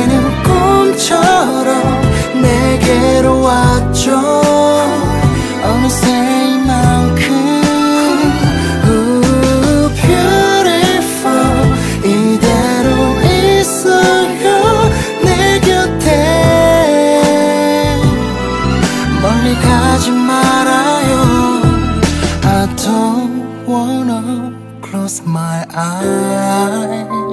그대는 꿈처럼 내게로 왔죠. 어느새 만큼 이대로 있어요 내 곁에. 멀리 가지 말아요. I don't wanna close my eyes.